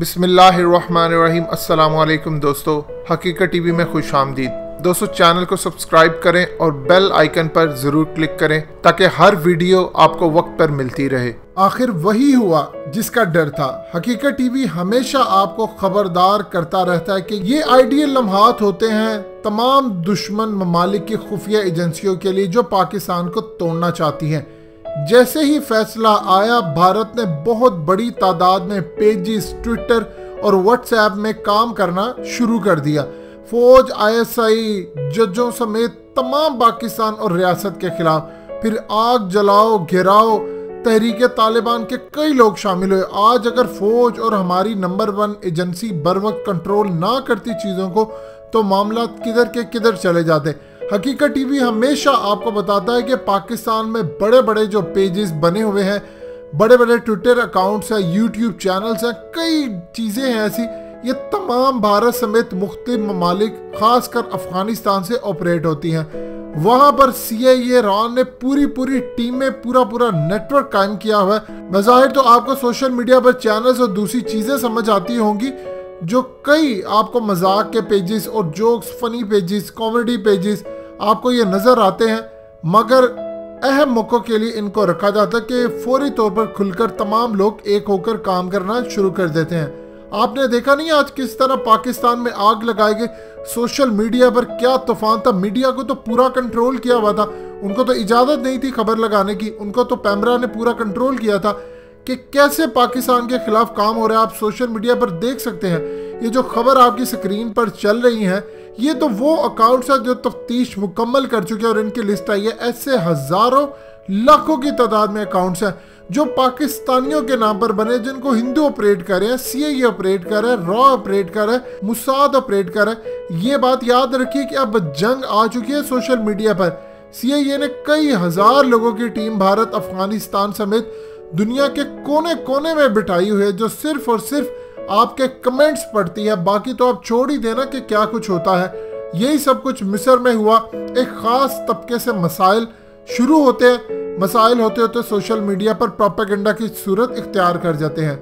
بسم اللہ الرحمن الرحیم۔ السلام علیکم دوستو، حقیقت ٹی وی میں خوش آمدید۔ دوستو، چینل کو سبسکرائب کریں اور بیل آئیکن پر ضرور کلک کریں تاکہ ہر ویڈیو آپ کو وقت پر ملتی رہے۔ آخر وہی ہوا جس کا ڈر تھا۔ حقیقت ٹی وی ہمیشہ آپ کو خبردار کرتا رہتا ہے کہ یہ آئیڈیل لمحات ہوتے ہیں تمام دشمن ممالک کی خفیہ ایجنسیوں کے لیے جو پاکستان کو توڑنا چاہتی ہیں۔ جیسے ہی فیصلہ آیا، بھارت نے بہت بڑی تعداد میں پیجز ٹویٹر اور واٹس ایپ میں کام کرنا شروع کر دیا۔ فوج آئی ایس آئی ججوں سمیت تمام پاکستان اور ریاست کے خلاف۔ پھر آگ جلاؤ، گھیراؤ، تحریک طالبان کے کئی لوگ شامل ہوئے۔ آج اگر فوج اور ہماری نمبر ون ایجنسی بر وقت کنٹرول نہ کرتی چیزوں کو، تو معاملات کدھر کے کدھر چلے جاتے۔ حقیقت ٹی وی ہمیشہ آپ کو بتاتا ہے کہ پاکستان میں بڑے بڑے جو پیجز بنے ہوئے ہیں، بڑے بڑے ٹویٹر اکاؤنٹس ہیں یوٹیوب چینلز ہیں، کئی چیزیں ہیں ایسی، یہ تمام بھارت سمیت مختلف ممالک، خاص کر افغانستان سے آپریٹ ہوتی ہیں۔ وہاں پر سی آئی اے ران نے پوری پوری ٹیمیں، پورا پورا نیٹ ورک قائم کیا ہوا ہے۔ بظاہر تو آپ کو سوشل میڈیا پر چینلز اور دوسری چیزیں سمجھ آتی ہوں گی، جو کئی آپ کو مذاق کے پیجز اور jokes funny pages comedy pages آپ کو یہ نظر آتے ہیں، مگر اہم موقع کے لیے ان کو رکھا جاتا ہے کہ فوری طور پر کھل کر تمام لوگ ایک ہو کر کام کرنا شروع کر دیتے ہیں۔ آپ نے دیکھا نہیں آج کس طرح پاکستان میں آگ لگائے گئے سوشل میڈیا پر کیا طوفان تھا؟ میڈیا کو تو پورا کنٹرول کیا ہوا تھا۔ ان کو تو اجازت نہیں تھی خبر لگانے کی۔ ان کو تو پیمرا نے پورا کنٹرول کیا تھا کہ کیسے پاکستان کے خلاف کام ہو رہا ہے۔ آپ سوشل میڈیا پر دیکھ سکتے ہیں۔ یہ جو خبر آپ کی سکرین پر چل رہی ہیں یہ تو وہ اکاؤنٹس ہیں جو تفتیش مکمل کر چکے اور ان کی لسٹ آئی ہے۔ ایسے ہزاروں لاکھوں کی تعداد میں اکاؤنٹس ہیں جو پاکستانیوں کے نام پر بنے، جن کو ہندو اپریٹ کر رہے ہیں سی اے اپریٹ کر رہے ہیں را اپریٹ کر رہے ہیں مساد اپریٹ کر رہے ہیں۔ یہ بات یاد رکھیے کہ اب جنگ آ چکی ہے سوشل میڈیا پر۔ سی اے نے کئی ہزار لوگوں کی ٹیم بھارت، افغانستان سمیت دنیا کے کونے کونے میں بٹھائی ہوئی ہے، جو صرف اور صرف آپ کے کمنٹس پڑھتی ہے، باقی تو آپ چھوڑ ہی دینا کہ کیا کچھ ہوتا ہے۔ یہی سب کچھ مصر میں ہوا۔ ایک خاص طبقے سے مسائل شروع ہوتے ہیں مسائل ہوتے ہوتے سوشل میڈیا پر پروپیگنڈا کی صورت اختیار کر جاتے ہیں۔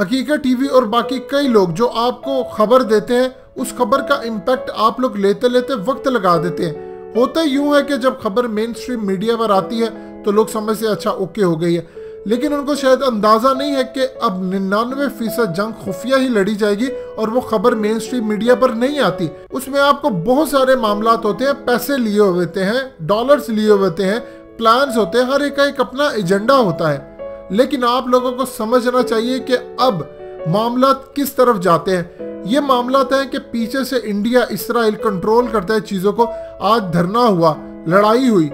حقیقت ٹی وی اور باقی کئی لوگ جو آپ کو خبر دیتے ہیں، اس خبر کا امپیکٹ آپ لوگ لیتے لیتے وقت لگا دیتے ہیں۔ ہوتا یوں ہے کہ جب خبر مین سٹریم میڈیا پر آتی ہے تو لوگ سمجھ سے اچھا اوکے ہو گئی ہے۔ لیکن ان کو شاید اندازہ نہیں ہے کہ اب ننانوے فیصد جنگ خفیہ ہی لڑی جائے گی اور وہ خبر مین سٹریم میڈیا پر نہیں آتی۔ اس میں آپ کو بہت سارے معاملات ہوتے ہیں، پیسے لیے ہوتے ہیں ڈالرز لیے ہوتے ہیں پلانز ہوتے ہیں، ہر ایک کا ایک اپنا ایجنڈا ہوتا ہے۔ لیکن آپ لوگوں کو سمجھنا چاہیے کہ اب معاملات کس طرف جاتے ہیں۔ یہ معاملات ہیں کہ پیچھے سے انڈیا اسرائیل کنٹرول کرتا ہے چیزوں کو۔ آج دھرنا ہوا، لڑائی ہوئی۔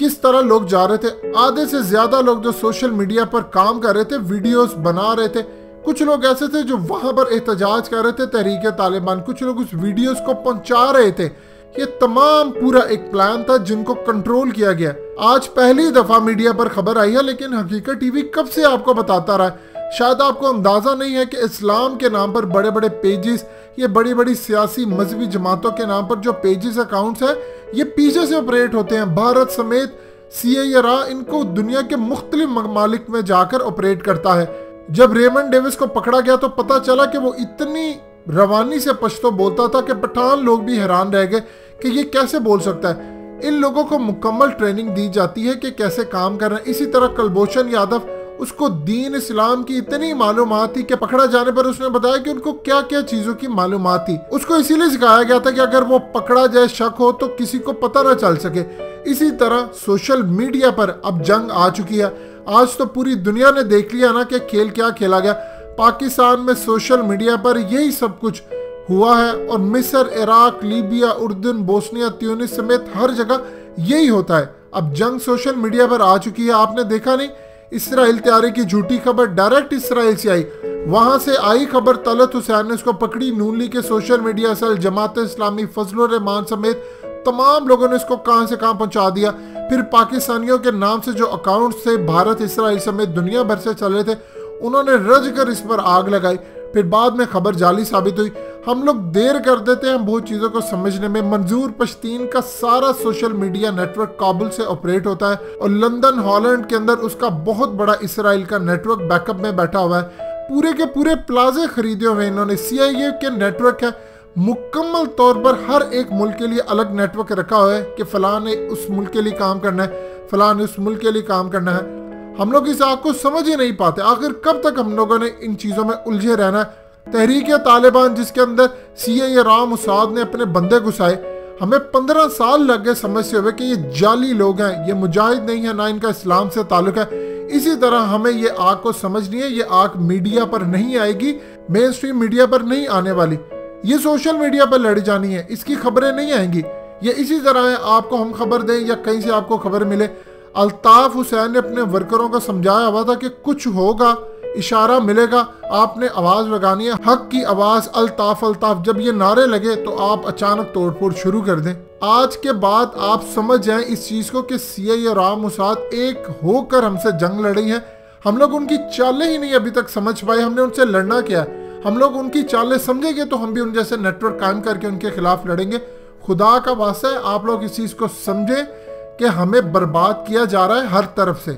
کس طرح لوگ جا رہے تھے؟ آدھے سے زیادہ لوگ جو سوشل میڈیا پر کام کر رہے تھے، ویڈیوز بنا رہے تھے۔ کچھ لوگ ایسے تھے جو وہاں پر احتجاج کر رہے تھے، تحریک طالبان۔ کچھ لوگ اس ویڈیوز کو پہنچا رہے تھے۔ یہ تمام پورا ایک پلان تھا جن کو کنٹرول کیا گیا۔ آج پہلی دفعہ میڈیا پر خبر آئی ہے، لیکن حقیقت ٹی وی کب سے آپ کو بتاتا رہا ہے؟ شاید آپ کو اندازہ نہیں ہے کہ اسلام کے نام پر بڑے بڑے پیجز یہ بڑی بڑی سیاسی مذہبی جماعتوں کے نام پر جو پیجز اکاؤنٹس ہیں، یہ پیچھے سے آپریٹ ہوتے ہیں۔ بھارت سمیت سی اے را، ان کو دنیا کے مختلف ممالک میں جا کر آپریٹ کرتا ہے۔ جب ریمن ڈیوس کو پکڑا گیا تو پتا چلا کہ وہ اتنی روانی سے پشتو بولتا تھا کہ پٹھان لوگ بھی حیران رہ گئے کہ یہ کیسے بول سکتا ہے۔ ان لوگوں کو مکمل ٹریننگ دی جاتی ہے کہ کیسے کام کرنا اسی طرح کلبوشن یادو اس کو دین اسلام کی اتنی معلومات تھی کہ پکڑا جانے پر اس نے بتایا کہ ان کو کیا کیا چیزوں کی معلومات تھی۔ اس کو اسی لیے سکھایا گیا تھا کہ اگر وہ پکڑا جائے شک ہو تو کسی کو پتہ نہ چل سکے۔ اسی طرح سوشل میڈیا پر اب جنگ آ چکی ہے۔ آج تو پوری دنیا نے دیکھ لیا نا کہ کھیل کیا کھیلا گیا۔ پاکستان میں سوشل میڈیا پر یہی سب کچھ ہوا ہے اور مصر، عراق، لیبیا، اردن، بوسنیا، تیونس سمیت ہر جگہ یہی ہوتا ہے۔ اب جنگ سوشل میڈیا پر آ چکی ہے۔ آپ نے دیکھا نہیں؟ اسرائیل تیارے کی جھوٹی خبر ڈائریکٹ اسرائیل سے آئی۔ وہاں سے آئی خبر طلت حسین نے اس کو پکڑی۔ نونلی کے social media cell Jamaat Islami فضل الرحمان سمیت تمام لوگوں نے اس کو کہاں سے کہاں پہنچا دیا۔ پھر پاکستانیوں کے نام سے جو اکاؤنٹ سے بھارت اسرائیل سمیت دنیا بھر سے چل رہے تھے، انہوں نے رج کر اس پر آگ لگائی۔ پھر بعد میں خبر جعلی ثابت ہوئی۔ ہم لوگ دیر کر دیتے ہیں بہت چیزوں کو سمجھنے میں۔ منظور پشتین کا سارا social media network Kabul سے آپریٹ ہوتا ہے اور لندن، ہالینڈ کے اندر اس کا بہت بڑا اسرائیل کا نیٹ ورک بیک اپ میں بیٹھا ہوا ہے۔ پورے کے پورے پلازے خریدے ہوئے انہوں نے۔ سی آئی اے کے نیٹ ورک ہے۔ مکمل طور پر ہر ایک ملک کے لیے الگ نیٹ ورک رکھا ہوا ہے کہ فلاں نے اس ملک کے لیے کام کرنا ہے۔ فلاں نے اس ملک کے لیے کام کرنا ہے۔ ہم لوگ اس آگ کو سمجھ ہی نہیں پاتے۔ آخر کب تک ہم لوگوں نے ان چیزوں میں الجھے رہنا؟ ہے تحریک طالبان جس کے اندر سی اے رام اساد نے اپنے بندے گھسائے، ہمیں پندرہ سال لگ گئے سمجھتے ہوئے کہ یہ جعلی لوگ ہیں، یہ مجاہد نہیں ہے نہ ان کا اسلام سے تعلق ہے۔ اسی طرح ہمیں یہ آگ کو سمجھنی ہے، یہ آگ میڈیا پر نہیں آئے گی مین سٹریم میڈیا پر نہیں آنے والی۔ یہ سوشل میڈیا پر لڑی جانی ہے، اس کی خبریں نہیں آئیں گی۔ یہ اسی طرح ہے، آپ کو ہم خبر دیں یا کہیں سے آپ کو خبر ملے الطاف حسین نے اپنے ورکروں کا سمجھایا ہوا تھا کہ کچھ ہوگا، اشارہ ملے گا، آپ نے آواز لگانی ہے۔ حق کی آواز الطاف الطاف، جب یہ نعرے لگے تو آپ اچانک توڑ پھوڑ شروع کر دیں۔ آج کے بعد آپ سمجھ جائیں اس چیز کو کہ سی اے رام اساد ایک ہو کر ہم سے جنگ لڑی ہیں۔ ہم لوگ ان کی چالیں ہی نہیں ابھی تک سمجھ پائے، ہم نے ان سے لڑنا کیا ہے۔ ہم لوگ ان کی چالیں سمجھیں گے تو ہم بھی ان جیسے نیٹ ورک قائم کر کے ان کے خلاف لڑیں گے۔ خدا کا واسطہ ہے، آپ لوگ اس چیز کو سمجھیں۔ کہ ہمیں برباد کیا جا رہا ہے ہر طرف سے۔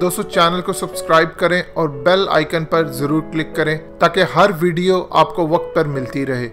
دوستو، چینل کو سبسکرائب کریں اور بیل آئیکن پر ضرور کلک کریں تاکہ ہر ویڈیو آپ کو وقت پر ملتی رہے۔